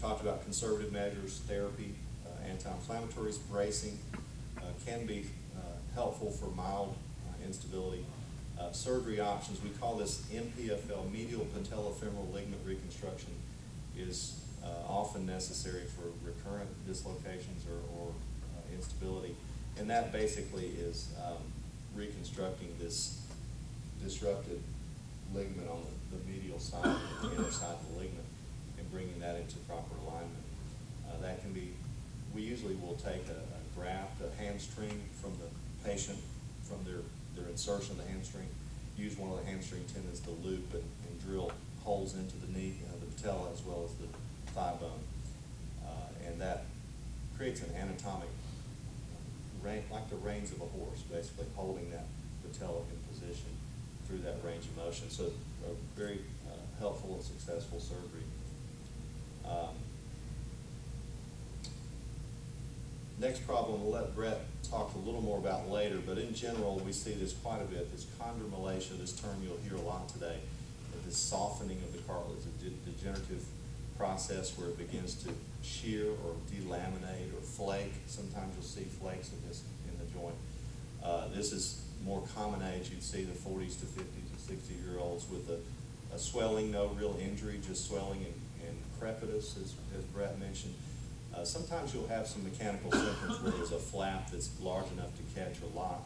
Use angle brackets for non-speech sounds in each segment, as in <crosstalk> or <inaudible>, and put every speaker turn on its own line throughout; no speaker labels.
talked about conservative measures, therapy, uh, anti-inflammatories, bracing uh, can be uh, helpful for mild instability. Uh, surgery options, we call this MPFL, medial patellofemoral ligament reconstruction, is uh, often necessary for recurrent dislocations or, or uh, instability. And that basically is um, reconstructing this disrupted ligament on the, the medial side, the inner side of the ligament, bringing that into proper alignment. Uh, that can be, we usually will take a, a graft, a hamstring from the patient, from their, their insertion of the hamstring, use one of the hamstring tendons to loop and, and drill holes into the knee, uh, the patella as well as the thigh bone. Uh, and that creates an anatomic, rein, like the reins of a horse, basically holding that patella in position through that range of motion. So a very uh, helpful and successful surgery. Um, next problem we'll let Brett talk a little more about later, but in general we see this quite a bit, this chondromalacia, this term you'll hear a lot today, this softening of the cartilage, a de degenerative process where it begins to shear or delaminate or flake. Sometimes you'll see flakes of this in the joint. Uh, this is more common age. You'd see the 40s to 50s and 60 year olds with a, a swelling, no real injury, just swelling and as, as Brett mentioned. Uh, sometimes you'll have some mechanical symptoms where there's a flap that's large enough to catch a lock.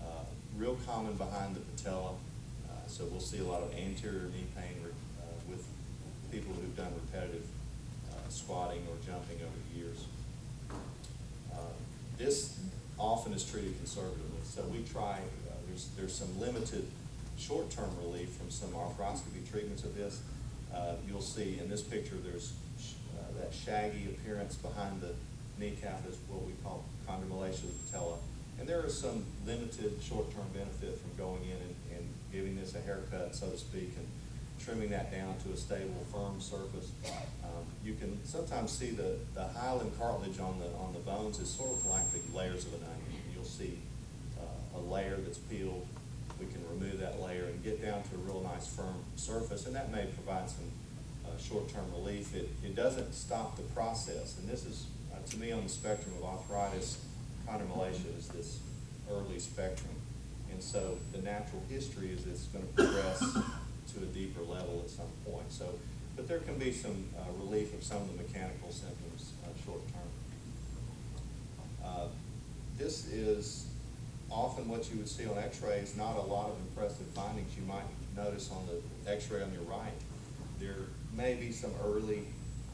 Uh, real common behind the patella. Uh, so we'll see a lot of anterior knee pain uh, with people who've done repetitive uh, squatting or jumping over the years. Uh, this often is treated conservatively. So we try, there's, there's some limited short-term relief from some arthroscopy treatments of this. Uh, you'll see in this picture there's sh uh, that shaggy appearance behind the kneecap is what we call the patella. And there is some limited short-term benefit from going in and, and giving this a haircut, so to speak, and trimming that down to a stable, firm surface. Um, you can sometimes see the, the hyaline cartilage on the, on the bones is sort of like the layers of an onion. You'll see uh, a layer that's peeled. We can remove that layer and get down to a real nice firm surface, and that may provide some uh, short-term relief. It, it doesn't stop the process, and this is, uh, to me, on the spectrum of arthritis, chondromalacia is this early spectrum. And so the natural history is it's going to progress to a deeper level at some point. So, but there can be some uh, relief of some of the mechanical symptoms uh, short term. Uh, this is often what you would see on x-rays, not a lot of impressive findings you might notice on the x-ray on your right. There may be some early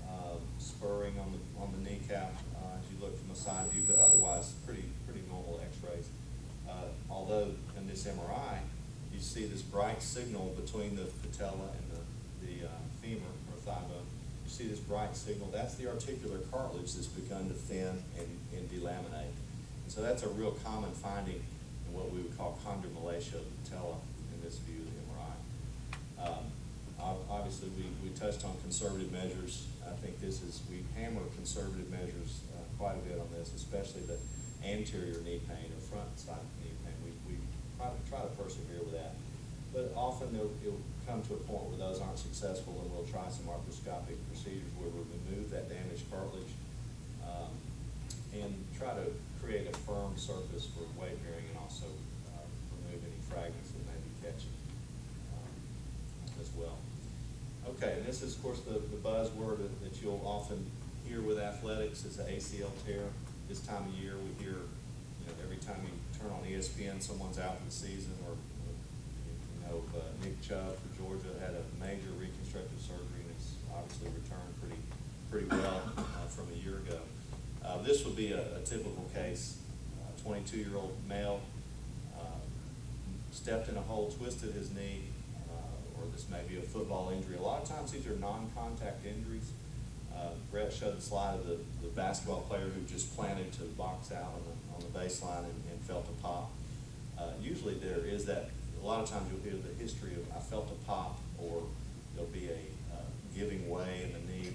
uh, spurring on the, on the kneecap uh, as you look from a side view, but otherwise pretty, pretty normal x-rays. Uh, although in this MRI, you see this bright signal between the patella and the, the uh, femur or thigh bone. You see this bright signal. That's the articular cartilage that's begun to thin and, and delaminate. So that's a real common finding in what we would call chondromalacia of the patella in this view of the MRI. Um, obviously, we, we touched on conservative measures. I think this is, we hammer conservative measures uh, quite a bit on this, especially the anterior knee pain or front side knee pain. We, we try to, try to persevere with that. But often it'll, it'll come to a point where those aren't successful and we'll try some arthroscopic procedures where we remove that damaged cartilage um, and try to create a firm surface for weight bearing and also uh, remove any fragments that may be catching um, as well. Okay, and this is of course the, the buzzword that, that you'll often hear with athletics is the ACL tear. This time of year we hear, you know, every time you turn on ESPN, someone's out for the season, or you know, uh, Nick Chubb for Georgia had a major reconstructive surgery and has obviously returned pretty pretty well uh, from a year ago. Uh, this would be a, a typical case. 22-year-old male uh, stepped in a hole, twisted his knee, uh, or this may be a football injury. A lot of times these are non-contact injuries. Uh, Brett showed the slide of the, the basketball player who just planted to box out on the, on the baseline and, and felt a pop. Uh, usually there is that, a lot of times you'll hear the history of I felt a pop or there'll be a uh, giving way in the knee.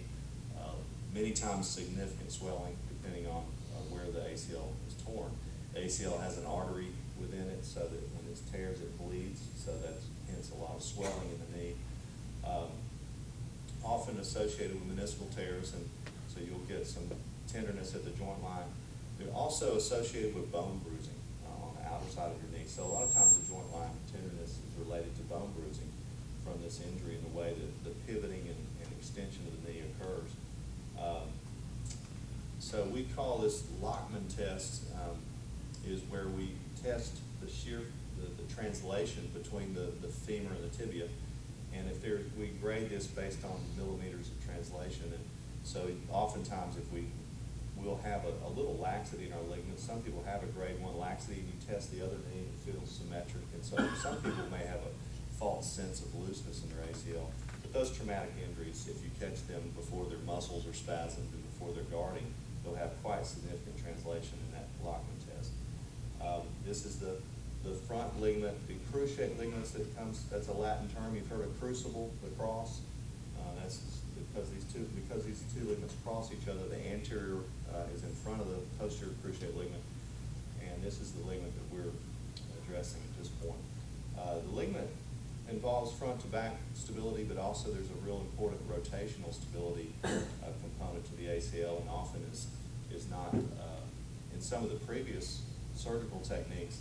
Uh, many times significant swelling depending on uh, where the ACL is torn. The ACL has an artery within it so that when it tears it bleeds, so that's hence a lot of swelling in the knee. Um, often associated with meniscal tears, and so you'll get some tenderness at the joint line. They're also associated with bone bruising uh, on the outer side of your knee. So a lot of times the joint line tenderness is related to bone bruising from this injury and the way that the pivoting and, and extension of the knee occurs. Um, so we call this Lachman test, um, is where we test the shear, the, the translation between the, the femur and the tibia. And if there, we grade this based on millimeters of translation, and so oftentimes if we, we'll have a, a little laxity in our ligaments. Some people have a grade one laxity, and you test the other knee, and it feels symmetric. And so some people may have a false sense of looseness in their ACL. But those traumatic injuries, if you catch them before their muscles are spasmed and before they're guarding, they'll have quite significant translation in that Lachman test. Um, this is the, the front ligament, the cruciate ligaments that comes, that's a Latin term. You've heard of crucible, the cross. Uh, that's because these two, because these two ligaments cross each other, the anterior uh, is in front of the posterior cruciate ligament. And this is the ligament that we're addressing at this point. Uh, the ligament involves front to back stability, but also there's a real important rotational stability uh, component to the ACL, and often is is not uh, in some of the previous surgical techniques.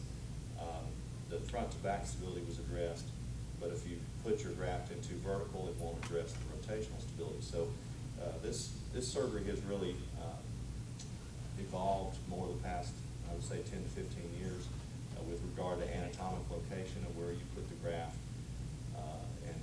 Um, the front to back stability was addressed, but if you put your graft into vertical, it won't address the rotational stability. So uh, this this surgery has really uh, evolved more the past, I would say, 10 to 15 years uh, with regard to anatomic location of where you put the graft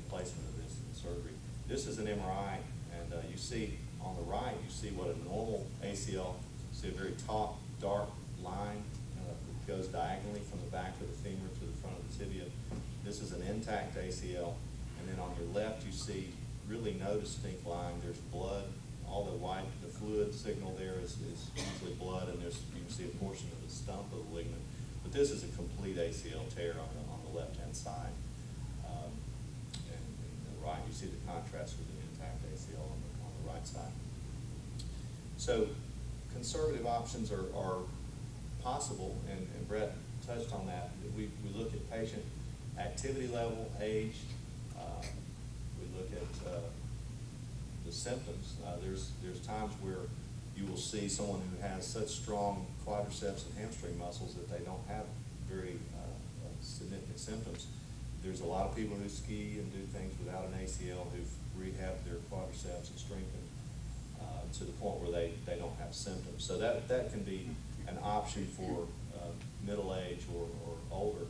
placement of this in surgery. This is an MRI, and uh, you see on the right, you see what a normal ACL, see a very top, dark line uh, that goes diagonally from the back of the femur to the front of the tibia. This is an intact ACL, and then on your left, you see really no distinct line. There's blood, all the white, the fluid signal there is, is usually blood, and there's, you can see a portion of the stump of the ligament. But this is a complete ACL tear on the, on the left-hand side. Um, and, and the right, you see the contrast with the intact ACL on the, on the right side. So conservative options are, are possible, and, and Brett touched on that. We, we look at patient activity level, age, uh, we look at uh, the symptoms. Uh, there's, there's times where you will see someone who has such strong quadriceps and hamstring muscles that they don't have very uh, significant symptoms. There's a lot of people who ski and do things without an ACL who've rehabbed their quadriceps and strengthened uh, to the point where they, they don't have symptoms. So that, that can be an option for uh, middle age or, or older.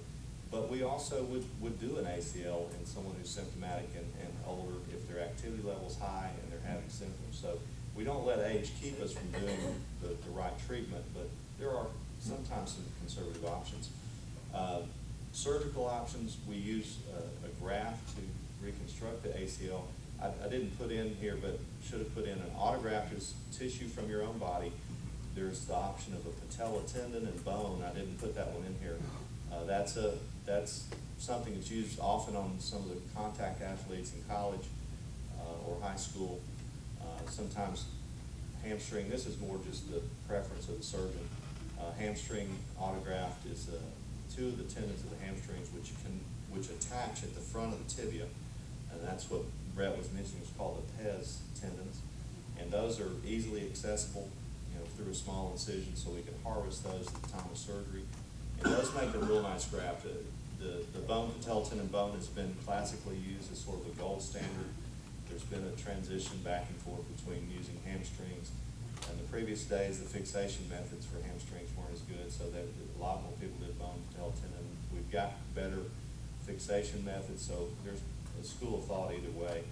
But we also would, would do an ACL in someone who's symptomatic and, and older if their activity level is high and they're having symptoms. So we don't let age keep us from doing the, the right treatment, but there are sometimes some conservative options. Uh, surgical options, we use a, a graft to reconstruct the ACL. I, I didn't put in here, but should have put in an autograft is tissue from your own body. There's the option of a patella tendon and bone. I didn't put that one in here. Uh, that's a that's something that's used often on some of the contact athletes in college uh, or high school. Uh, sometimes hamstring. This is more just the preference of the surgeon. Uh, hamstring autograft is uh, of the tendons of the hamstrings which can which attach at the front of the tibia, and that's what Brett was mentioning is called the pes tendons, and those are easily accessible, you know, through a small incision, so we can harvest those at the time of surgery. And those make a real nice graft. The, the bone patella tendon bone has been classically used as sort of a gold standard. There's been a transition back and forth between using hamstrings. In the previous days, the fixation methods for hamstrings weren't as good, so that a lot more people did bone patella tendon. We've got better fixation methods, so there's a school of thought either way.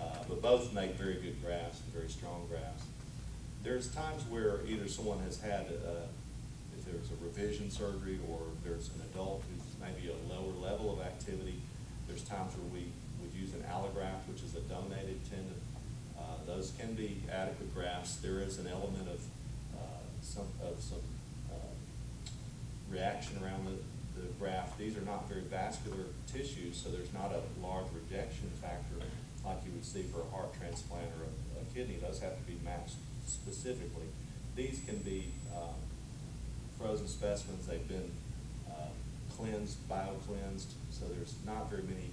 Uh, but both make very good grafts very strong grafts. There's times where either someone has had uh, if there's a revision surgery or there's an adult who's maybe a lower level of activity, there's times where we would use an allograft, which is a donated tendon. Those can be adequate grafts. There is an element of uh, some of some uh, reaction around the, the graft. These are not very vascular tissues, so there's not a large rejection factor like you would see for a heart transplant or a, a kidney. Those have to be matched specifically. These can be um, frozen specimens. They've been uh, cleansed, bio-cleansed, so there's not very many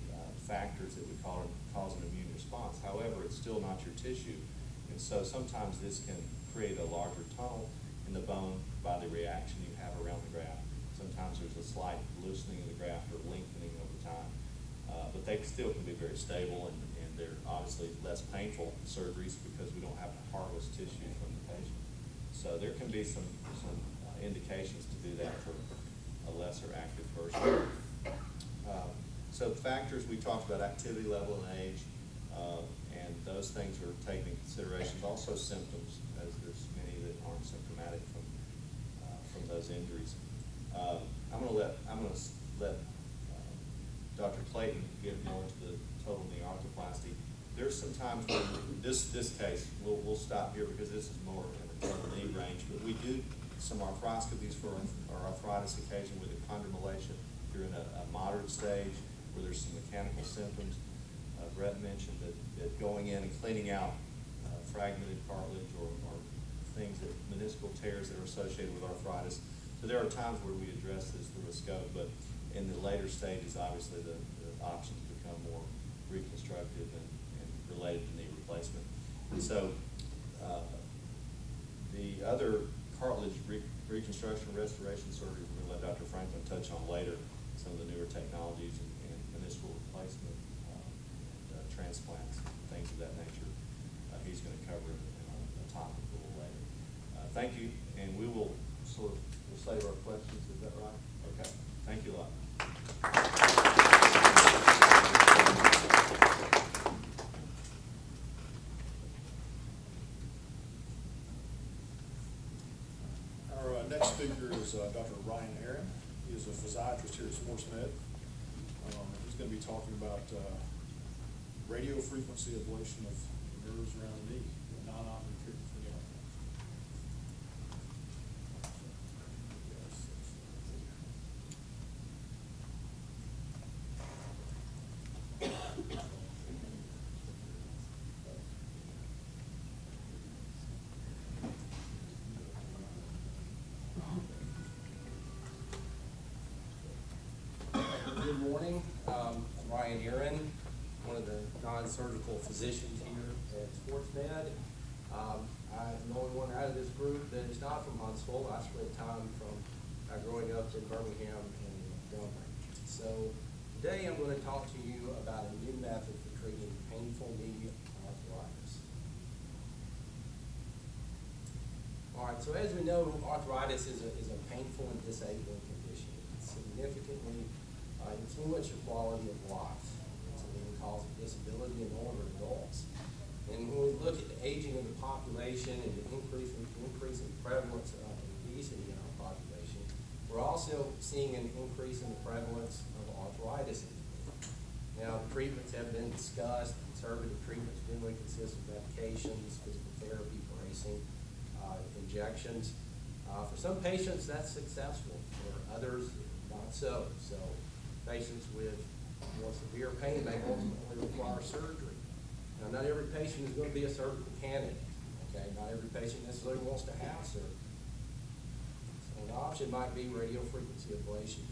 factors that would cause, cause an immune response. However, it's still not your tissue. And so sometimes this can create a larger tunnel in the bone by the reaction you have around the graft. Sometimes there's a slight loosening of the graft or lengthening over time. Uh, but they still can be very stable and, and they're obviously less painful surgeries because we don't have to harvest tissue from the patient. So there can be some, some uh, indications to do that for a lesser active person. Um, So factors, we talked about activity level and age, uh, and those things are taken into consideration. Also symptoms, as there's many that aren't symptomatic from, uh, from those injuries. Um, I'm gonna let, I'm gonna let uh, Dr. Clayton get more into the total knee arthroplasty. There's some times when, this, this case, we'll, we'll stop here because this is more in the total knee range, but we do some arthroscopies for our arthritis occasion with a condylation. If you're in a, a moderate stage where there's some mechanical symptoms, uh, Brett mentioned that, that going in and cleaning out uh, fragmented cartilage or, or things that meniscal tears that are associated with arthritis. So there are times where we address this through a scope, but in the later stages, obviously, the, the options become more reconstructive and, and related to knee replacement. And so, uh, the other cartilage re- reconstruction, restoration surgery, we're gonna let Dr. Franklin touch on later, some of the newer technologies and, and replacement, um, and uh, transplants, things of that nature. Uh, he's gonna cover it in a, topic a little later. Uh, thank you, and we will sort of, we'll save our questions, is that right? Okay, thank you a lot.
Our uh, next speaker is uh, Dr. Ryan Aaron. He is a physiatrist here at Sports Med. He's to be talking about uh, radio frequency ablation of nerves around the knee, a non-operative treatment for the.
Good morning, um, I'm Ryan Aaron, one of the non-surgical physicians here at SportsMed. Um, I'm the only one out of this group that is not from Huntsville, I spent time from, uh, growing up in Birmingham and Montgomery. So, today I'm gonna talk to you about a new method for treating painful knee arthritis. All right, so as we know, arthritis is a, is a painful and disabling condition. It significantly influence your quality of life. Leading cause of disability in older adults. And when we look at the aging of the population and the increase in, increase in prevalence of obesity in our population, we're also seeing an increase in the prevalence of arthritis. Now, treatments have been discussed. Conservative treatments generally consist of medications, physical therapy, bracing, uh, injections. Uh, for some patients, that's successful. For others, not so. So patients with more severe pain may ultimately require surgery. Now, not every patient is going to be a surgical candidate. Okay, not every patient necessarily wants to have surgery. So an option might be radiofrequency ablation.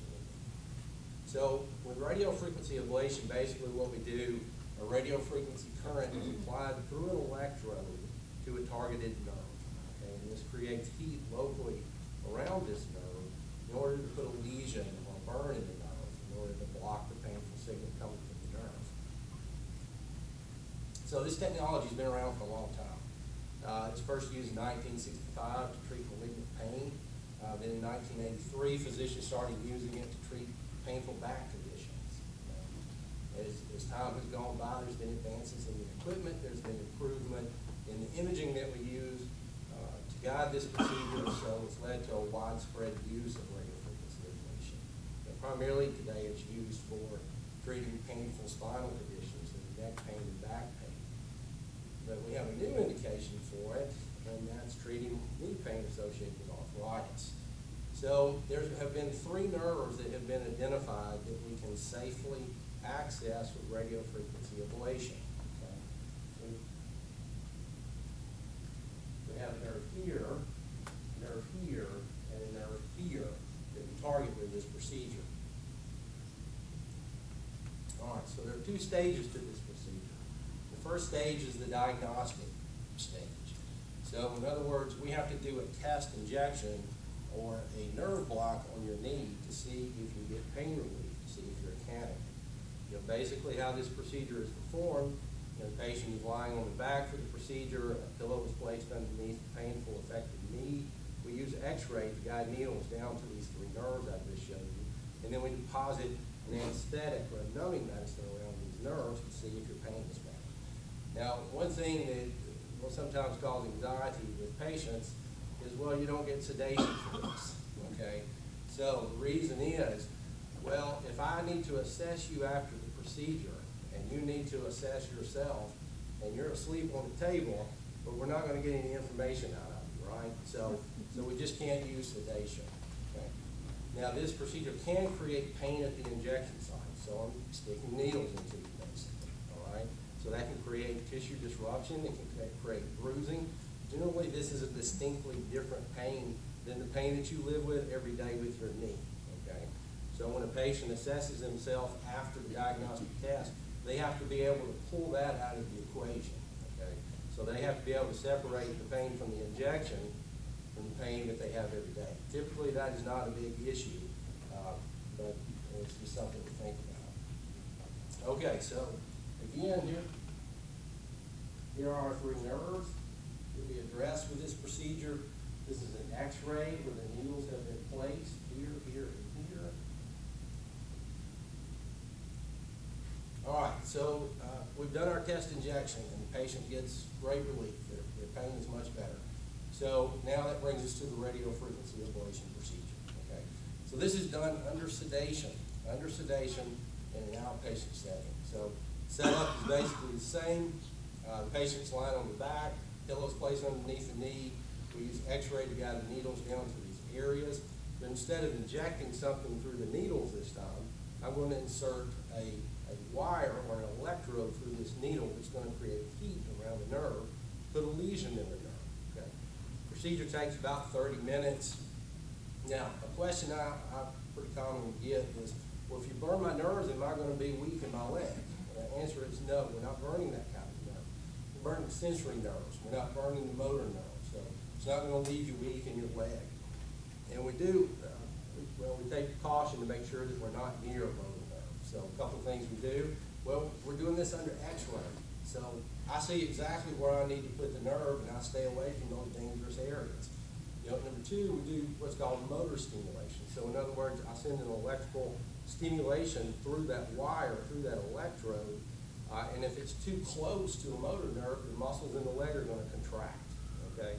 So with radiofrequency ablation, basically what we do, a radiofrequency current is applied through an electrode to a targeted nerve. Okay, and this creates heat locally around this nerve in order to put a lesion or burn in the nerve, in order to block the painful signal coming from the nerve. So this technology's been around for a long time. Uh, it first used in nineteen sixty-five to treat malignant pain. Uh, then in nineteen eighty-three, physicians started using it to treat painful back conditions. As, as time has gone by, there's been advances in the equipment, there's been improvement in the imaging that we use, uh, to guide this procedure, so it's led to a widespread use of. And primarily today, it's used for treating painful spinal conditions and neck pain and back pain. But we have a new indication for it, and that's treating knee pain associated with arthritis. So there have been three nerves that have been identified that we can safely access with radiofrequency ablation. okay? We have nerve here, a nerve here, and a nerve here that we target with this procedure. All right, so there are two stages to this procedure. The first stage is the diagnostic stage. So in other words, we have to do a test injection or a nerve block on your knee to see if you get pain relief, to see if you're a candidate. You know, basically how this procedure is performed, you know, the patient is lying on the back for the procedure, a pillow is placed underneath the painful affected knee. We use x-ray to guide needles down to these three nerves I just showed you. And then we deposit an anesthetic or a numbing medicine around these nerves to see if your pain is back. Now, one thing that will sometimes cause anxiety with patients is, well, you don't get sedation for this, okay? So the reason is, well, if I need to assess you after the procedure, and you need to assess yourself, and you're asleep on the table, but we're not gonna get any information out of you, right? So, so we just can't use sedation? Now, this procedure can create pain at the injection site, so I'm sticking needles into you basically, all right? So that can create tissue disruption, it can create bruising. Generally, this is a distinctly different pain than the pain that you live with every day with your knee, okay? So when a patient assesses himself after the diagnostic test, they have to be able to pull that out of the equation, okay? So they have to be able to separate the pain from the injection from pain that they have every day. Typically, that is not a big issue, uh, but it's just something to think about. Okay, so again, here, here are our three nerves that we address with this procedure. This is an x-ray where the needles have been placed here, here, and here. All right, so, uh, we've done our test injection and the patient gets great relief. Their, their pain is much better. So now that brings us to the radiofrequency ablation procedure, okay? So this is done under sedation, under sedation in an outpatient setting. So setup is basically the same. Uh, the patient's lying on the back, pillows placed underneath the knee. We use x-ray to guide the needles down to these areas. But instead of injecting something through the needles this time, I'm going to insert a, a wire or an electrode through this needle that's going to create heat around the nerve, put a lesion in the nerve? Procedure takes about thirty minutes. Now, a question I, I pretty commonly get is, well, if you burn my nerves, am I gonna be weak in my leg? And the answer is no, we're not burning that kind of nerve. We're burning sensory nerves, we're not burning the motor nerves, so it's not gonna leave you weak in your leg. And we do, uh, we- well, we take caution to make sure that we're not near a motor nerve. So a couple things we do, well, we're doing this under x-ray. So I see exactly where I need to put the nerve and I stay away from those dangerous areas. You know, number two, we do what's called motor stimulation. So in other words, I send an electrical stimulation through that wire, through that electrode. Uh, and if it's too close to a motor nerve, the muscles in the leg are gonna contract, okay?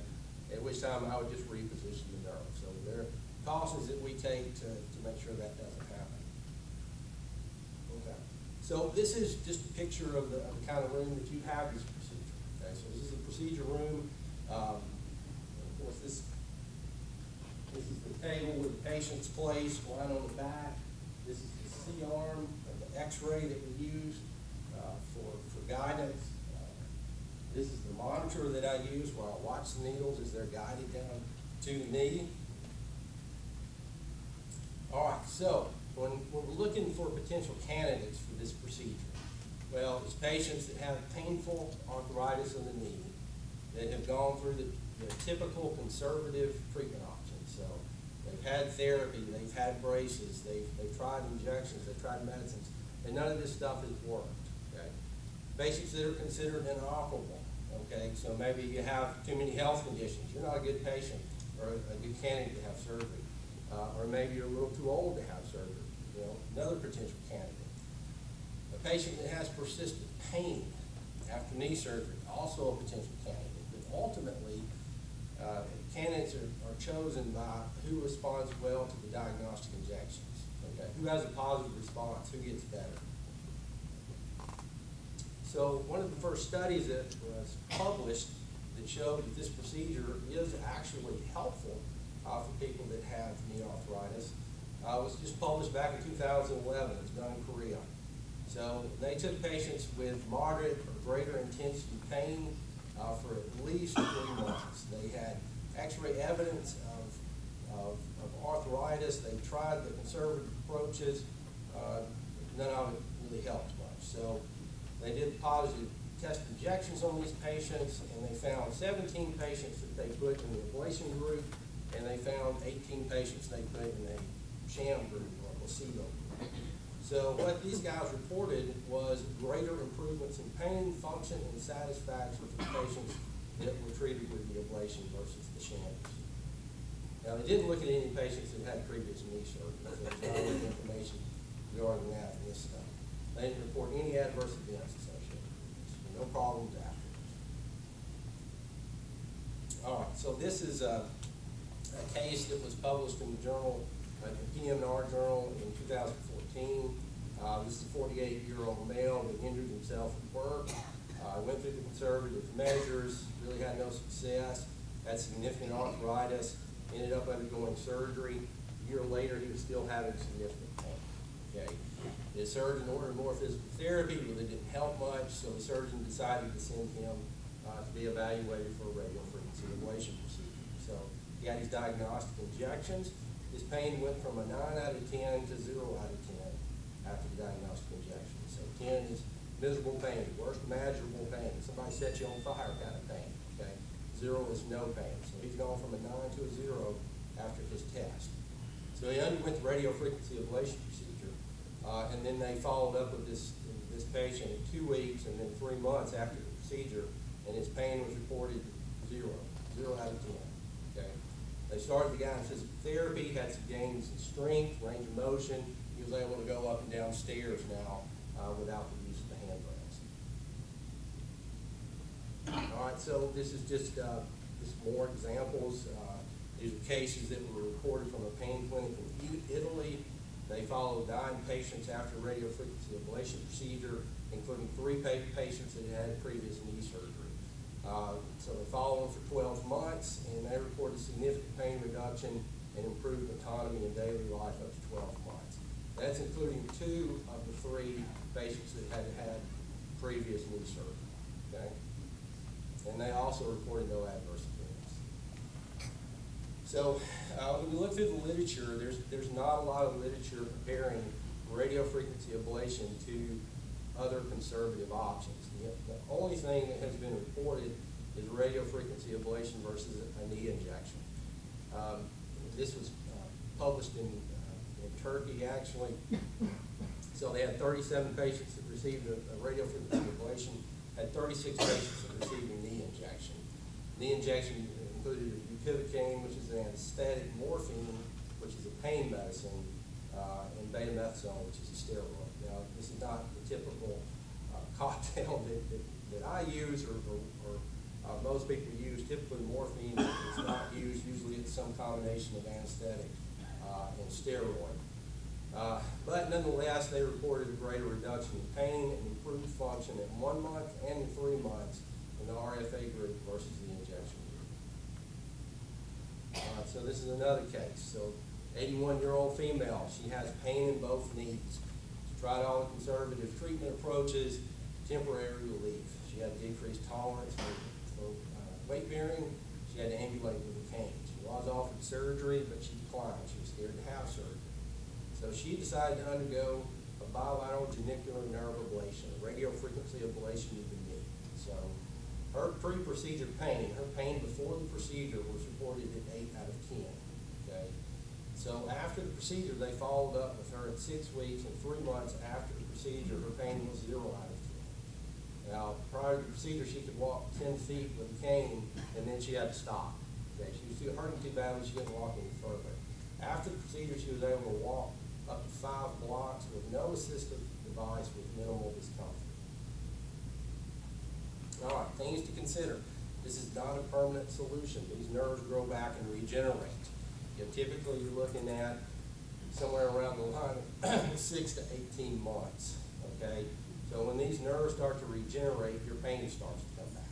At which time I would just reposition the nerve. So there are cautions that we take to, to make sure that doesn't happen. Okay. So this is just a picture of the, of the kind of room that you have this procedure. Okay, so this is a procedure room. Um, of course, this, table with the patient's placed, lying on the back. This is the C-arm, of the x-ray that we use, uh, for, for guidance. Uh, This is the monitor that I use where I watch the needles as they're guided down to the knee. All right, so when, when we're looking for potential candidates for this procedure, well, it's patients that have painful arthritis of the knee, that have gone through the, the typical conservative treatment options. So they've had therapy, they've had braces, they've, they've tried injections, they've tried medicines, and none of this stuff has worked, okay? Patients that are considered inoperable, okay? So maybe you have too many health conditions, you're not a good patient or a good candidate to have surgery. Uh, or maybe you're a little too old to have surgery, you know, another potential candidate. A patient that has persistent pain after knee surgery, also a potential candidate. But ultimately, uh, candidates are, are chosen by who responds well to the diagnostic injections. Okay, who has a positive response, who gets better. So one of the first studies that was published that showed that this procedure is actually helpful uh, for people that have knee arthritis uh, was just published back in 2011. It was done in Korea. So they took patients with moderate or greater intensity pain uh, for at least three months. They had x-ray evidence of, of, of arthritis. They tried the conservative approaches. Uh, none of it really helped much. So they did positive test injections on these patients, and they found seventeen patients that they put in the ablation group, and they found eighteen patients they put in a sham group or placebo group. So what these guys reported was greater improvements in pain, function, and satisfaction for the patients that were treated with the ablation versus the sham. Now, they didn't look at any patients that had previous knee surgery, so there's not information regarding that in this study. They didn't report any adverse events associated with this, no problems afterwards. All right, so this is a, a case that was published in the journal, uh, the PMR Journal in two thousand fourteen. Uh, this is a forty-eight-year-old male that injured himself at work, uh, went through the conservative measures, really had no success, had significant arthritis, ended up undergoing surgery. A year later, he was still having significant pain, okay? The surgeon ordered more physical therapy, but it didn't help much, so the surgeon decided to send him, uh, to be evaluated for a radiofrequency ablation procedure. So he had his diagnostic injections. His pain went from a nine out of ten to zero out of ten after the diagnostic injection. So ten is miserable pain, worst imaginable pain, somebody set you on fire kind of pain, okay? Zero is no pain. So he's gone from a nine to a zero after his test. So he underwent the radiofrequency ablation procedure, uh, and then they followed up with this, this patient in two weeks and then three months after the procedure, and his pain was reported zero, zero out of ten, okay? They started the guy in physical therapy, had some gains in strength, range of motion, he was able to go up and down stairs now, uh, without the All right, so this is just, uh, more examples. Uh, These are cases that were reported from a pain clinic in Italy. They followed nine patients after radiofrequency ablation procedure, including three pa- patients that had previous knee surgery. Uh, So they followed them for twelve months, and they reported significant pain reduction and improved autonomy in daily life up to twelve months. That's including two of the three patients that had had previous knee surgery? And they also reported no adverse events. So, uh, when you look through the literature, there's, there's not a lot of literature comparing radiofrequency ablation to other conservative options. The, the only thing that has been reported is radiofrequency ablation versus a knee injection. Um, this was, uh, published in, uh, in Turkey, actually. So they had thirty-seven patients that received a, a radiofrequency ablation, had thirty-six patients a knee injection. Knee injection included bupivacaine, which is an anesthetic, morphine, which is a pain medicine, uh, and betamethasone, which is a steroid. Now, this is not the typical uh, <laughs> cocktail that, that, that I use or, or, or uh, most people use. Typically, morphine is not used. Usually, it's some combination of anesthetic uh, and steroid. Uh, but nonetheless, they reported a greater reduction in pain and improved function at one month and in three months in the RFA group versus the injection group. So this is another case. So, 81-year-old female, she has pain in both knees. She tried all the conservative treatment approaches, temporary relief. She had decreased tolerance for, for uh, weight bearing. She had to ambulate with a cane. She was offered surgery, but she declined. She was scared to have surgery. So she decided to undergo a bilateral genicular nerve ablation, a radiofrequency ablation of the knee. So her pre-procedure pain, her pain before the procedure was reported at eight out of ten, okay? So after the procedure, they followed up with her at six weeks and three months after the procedure, her pain was zero out of ten. Now, prior to the procedure, she could walk ten feet with a cane, and then she had to stop. Okay, she was hurting too badly, she couldn't walk any further. After the procedure, she was able to walk up to five blocks with no assistive device with minimal discomfort. All right, things to consider. This is not a permanent solution. These nerves grow back and regenerate. You know, typically, you're looking at somewhere around the line of <clears throat> six to eighteen months, okay? So when these nerves start to regenerate, your pain starts to come back,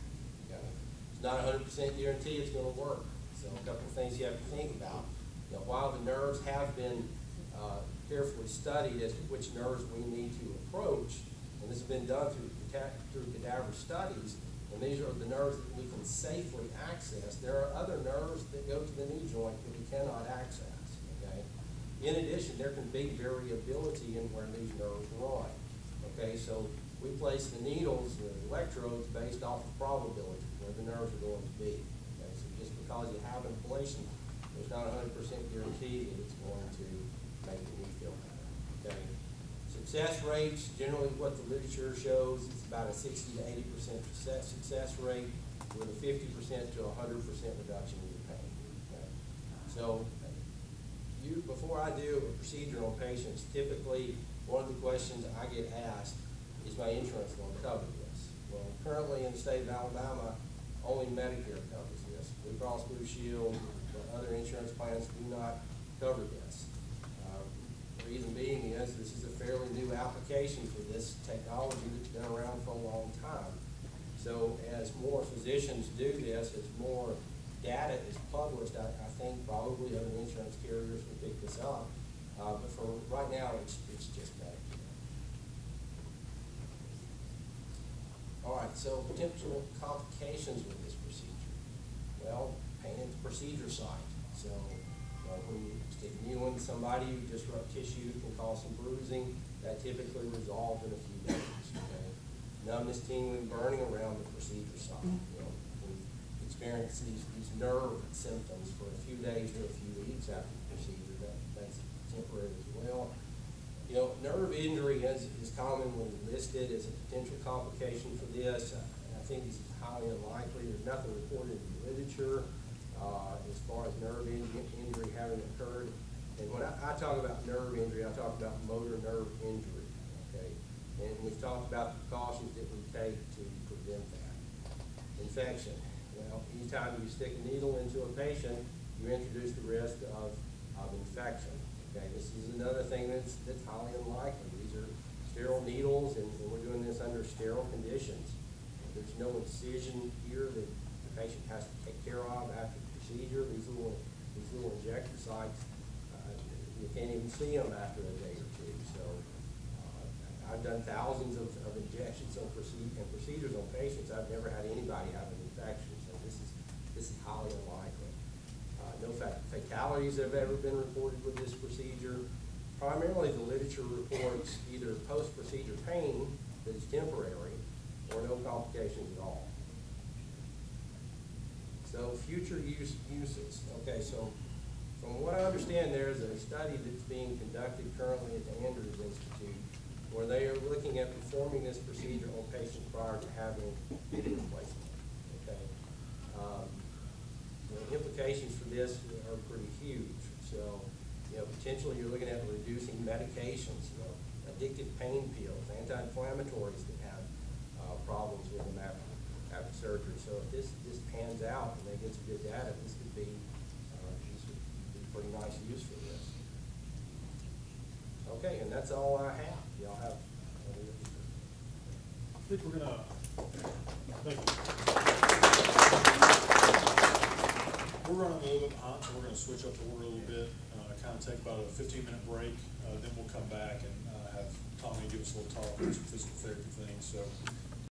okay? It's not a hundred percent guarantee it's gonna work. So a couple of things you have to think about. You know, while the nerves have been, uh, carefully studied as to which nerves we need to approach, and this has been done through, through cadaver studies, and these are the nerves that we can safely access. There are other nerves that go to the knee joint that we cannot access, okay? In addition, there can be variability in where these nerves run, okay? So we place the needles, the electrodes based off of probability, where the nerves are going to be. Okay, so just because you have an ablation, there's not a hundred percent guarantee that it's going to make the knee feel better, okay? Success rates, generally what the literature shows, is about a sixty to eighty percent success, success rate with a fifty percent to a hundred percent reduction in your pain, okay? So, you, before I do a procedure on patients, typically, one of the questions I get asked, is my insurance going to cover this? Well, currently in the state of Alabama, only Medicare covers this. Blue Cross Blue Shield, the other insurance plans do not cover this. Reason being is, this is a fairly new application for this technology that's been around for a long time. So as more physicians do this, as more data is published, I, I think probably other insurance carriers will pick this up. Uh, but for right now, it's, it's just Medicare. All right, so potential complications with this procedure. Well, pain at the procedure site. So, when you stick you into somebody, you disrupt tissue, can cause some bruising. That typically resolves in a few days, okay? Numbness, tingling, burning around the procedure site. You know, we experience these, these nerve symptoms for a few days or a few weeks after the procedure. That, that's temporary as well. You know, nerve injury is, is commonly listed as a potential complication for this. I I think this is highly unlikely. There's nothing reported in the literature, uh, as far as nerve in- injury having occurred. And when I, I talk about nerve injury, I talk about motor nerve injury, okay? And we've talked about the precautions that we take to prevent that. Infection, well, anytime you stick a needle into a patient, you introduce the risk of, of infection. Okay, this is another thing that's, that's highly unlikely. These are sterile needles, and, and we're doing this under sterile conditions. There's no incision here that the patient has to take care of after procedure. These little, these little injector sites, uh, you can't even see them after a day or two. So, uh, I've done thousands of, of injections on procedure, and procedures on patients. I've never had anybody have an infection, so this is, this is highly unlikely. Uh, no fa- fatalities have ever been reported with this procedure. Primarily, the literature reports either post-procedure pain that is temporary or no complications at all. So future use, uses, okay, so from what I understand, there's a study that's being conducted currently at the Andrews Institute where they are looking at performing this procedure on patients prior to having hip replacement, okay? Um, the implications for this are pretty huge. So, you know, potentially you're looking at reducing medications, you know, addictive pain pills, anti-inflammatories that have, uh, problems with them after, after surgery. So if this pans out and they get some good data, this could be, uh, this would be pretty nice use for this. Okay, and that's all I have. Y'all have,
I think we're gonna, thank you. We're running a little bit behind, so we're gonna switch up the order a little bit, uh, kind of take about a fifteen minute break, uh, then we'll come back and, uh, have Tommy give us a little talk on some physical therapy things, so